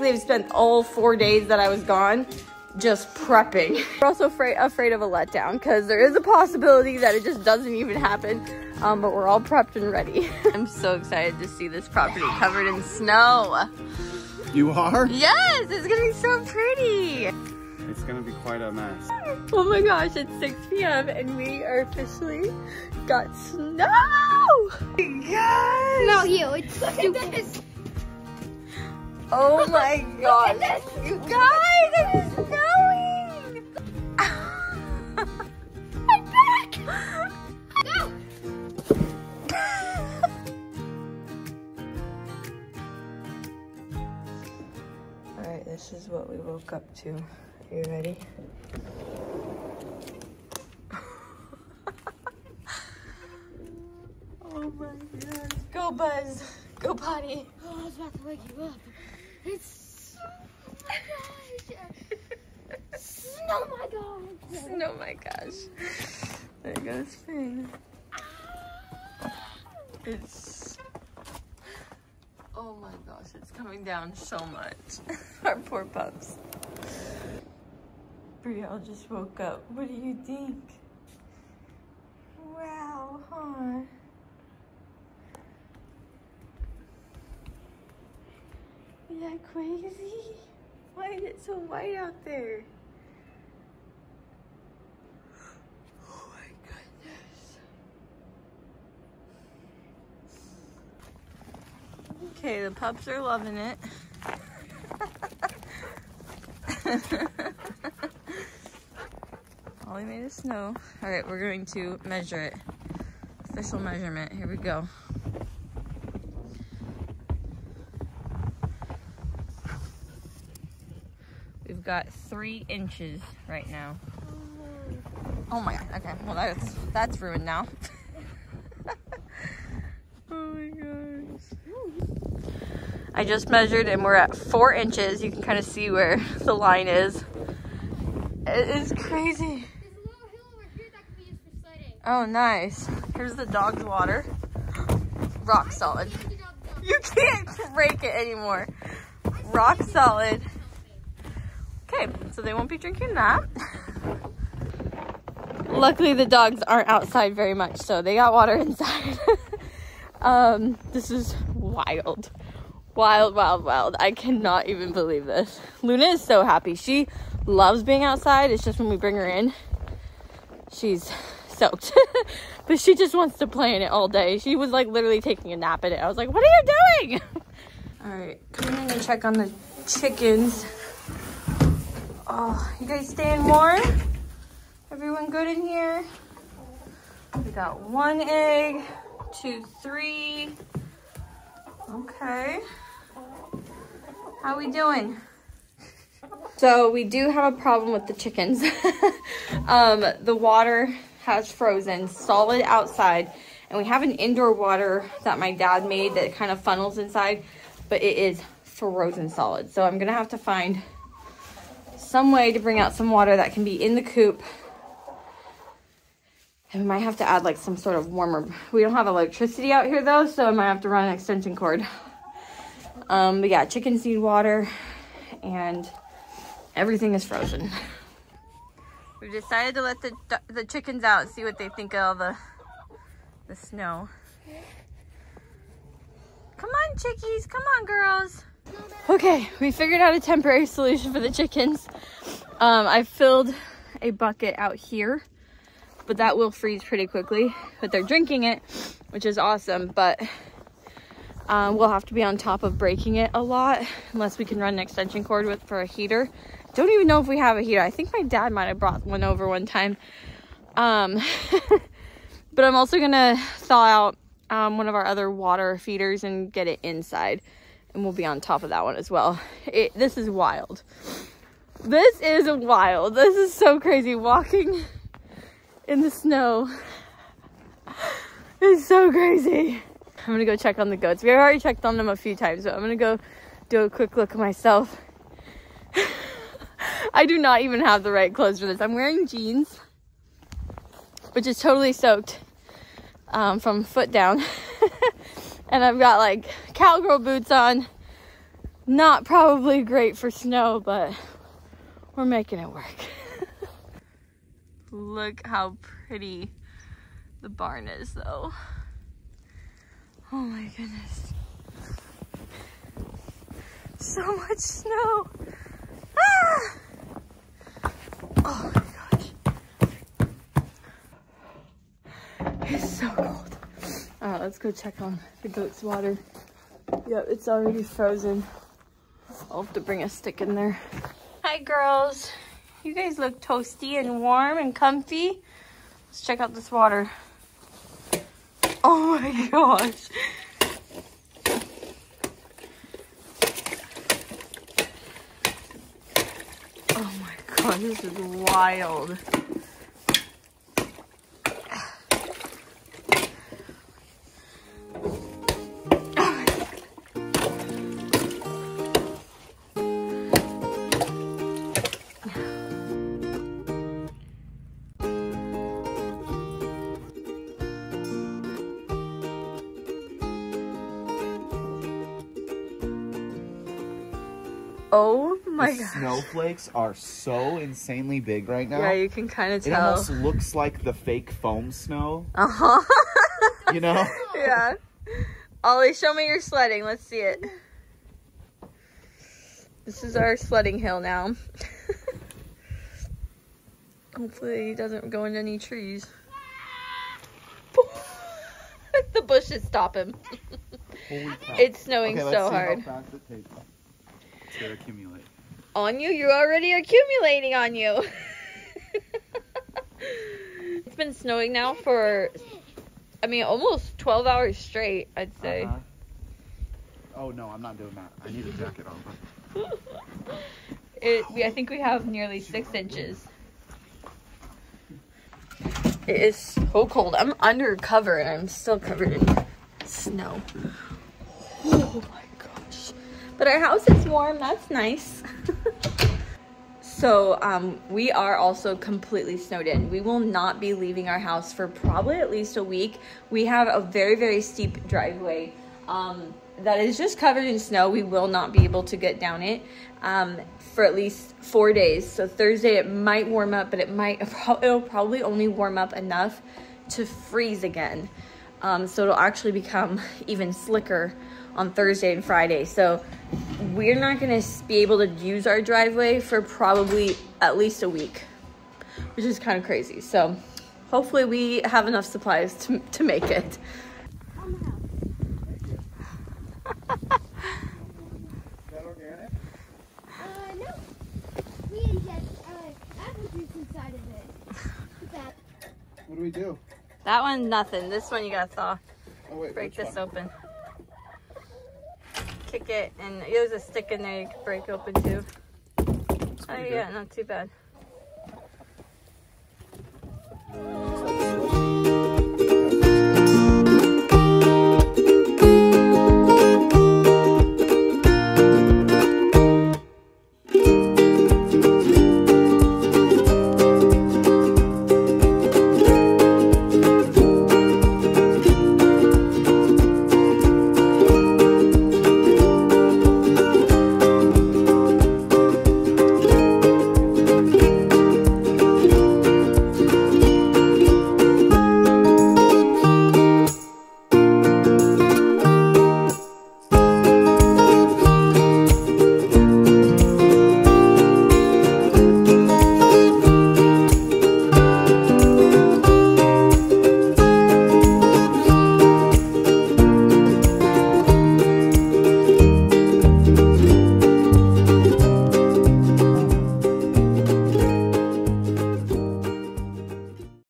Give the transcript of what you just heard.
I've spent all four days that I was gone just prepping. We're also afraid, afraid of a letdown because there is a possibility that it just doesn't even happen. Um, but we're all prepped and ready. I'm so excited to see this property covered in snow. You are? Yes, it's gonna be so pretty. It's gonna be quite a mess. Oh my gosh, it's 6 p.m. and we are officially got snow! Guys! Not you, it's stupid. Oh my gosh! You guys, it's snowing! I'm back! Go! Alright, this is what we woke up to. Are you ready? oh my gosh. Go Buzz! Go potty! Oh, I was about to wake you up. It's oh my god. Oh my gosh. There goes Finn. It's oh my gosh, it's coming down so much. Our poor pups. Brielle just woke up. What do you think? Wow, huh? Is that crazy? Why is it so white out there? Oh my goodness. Okay, the pups are loving it. Ollie made of snow. All right, we're going to measure it. Official measurement. Here we go. Got three inches right now. Oh my god. Okay. Well, that's that's ruined now. oh my gosh. I just measured and we're at four inches. You can kind of see where the line is. It is crazy. There's a little hill over here that can be used for sledding. Oh, nice. Here's the dog's water. Rock solid. You can't break it anymore. Rock solid. So they won't be drinking that. Luckily, the dogs aren't outside very much, so they got water inside. um, this is wild. Wild, wild, wild. I cannot even believe this. Luna is so happy. She loves being outside. It's just when we bring her in, she's soaked. but she just wants to play in it all day. She was like literally taking a nap in it. I was like, what are you doing? all right, coming in to check on the chickens. Oh, you guys staying warm? Everyone good in here? We got one egg, two, three. Okay. How we doing? So we do have a problem with the chickens. um, the water has frozen solid outside and we have an indoor water that my dad made that kind of funnels inside, but it is frozen solid. So I'm gonna have to find some way to bring out some water that can be in the coop. And we might have to add like some sort of warmer. We don't have electricity out here though, so I might have to run an extension cord. Um, but yeah, chicken seed water and everything is frozen. We've decided to let the, the chickens out, and see what they think of all the, the snow. Come on, chickies. Come on, girls. Okay, we figured out a temporary solution for the chickens. Um, I filled a bucket out here, but that will freeze pretty quickly. But they're drinking it, which is awesome, but um, we'll have to be on top of breaking it a lot unless we can run an extension cord with for a heater. Don't even know if we have a heater. I think my dad might have brought one over one time. Um, but I'm also gonna thaw out um, one of our other water feeders and get it inside. And we'll be on top of that one as well. It, this is wild. This is wild. This is so crazy. Walking in the snow is so crazy. I'm gonna go check on the goats. We already checked on them a few times, but I'm gonna go do a quick look myself. I do not even have the right clothes for this. I'm wearing jeans, which is totally soaked um, from foot down. and I've got like cowgirl boots on, Not probably great for snow, but we're making it work. Look how pretty the barn is though. Oh my goodness. So much snow. Ah! Oh my gosh. It's so cold. Alright, let's go check on the goat's water. Yep, it's already frozen. I'll have to bring a stick in there. Hi girls. You guys look toasty and warm and comfy. Let's check out this water. Oh my gosh. Oh my god, this is wild. Oh my the god. snowflakes are so insanely big right now. Yeah, you can kind of tell. it almost looks like the fake foam snow. Uh huh. You know? yeah. Ollie, show me your sledding. Let's see it. This is our sledding hill now. Hopefully he doesn't go into any trees. the bushes stop him. It's snowing okay, so hard. How fast it takes. It's gonna accumulate. On you, you're already accumulating on you. it's been snowing now for, I mean, almost 12 hours straight, I'd say. Uh-huh. Oh no, I'm not doing that. I need a jacket on. It, we, I think we have nearly six inches. It is so cold. I'm under cover and I'm still covered in snow. Oh my. But our house is warm. That's nice. so um, we are also completely snowed in. We will not be leaving our house for probably at least a week. We have a very, very steep driveway. Um, that is just covered in snow. We will not be able to get down it um, for at least four days. So Thursday it might warm up, but it might it'll probably only warm up enough to freeze again. Um, so it'll actually become even slicker on Thursday and Friday. So we're not gonna be able to use our driveway for probably at least a week, which is kind of crazy. So hopefully we have enough supplies to, to make it. Uh, no. We inject uh, apple juice inside of it. Look at that. What do we do? That one, nothing. This one you gotta thaw. Oh wait, Break this one? open. Kick it, and there's a stick in there you could break open too. Oh yeah, not too bad.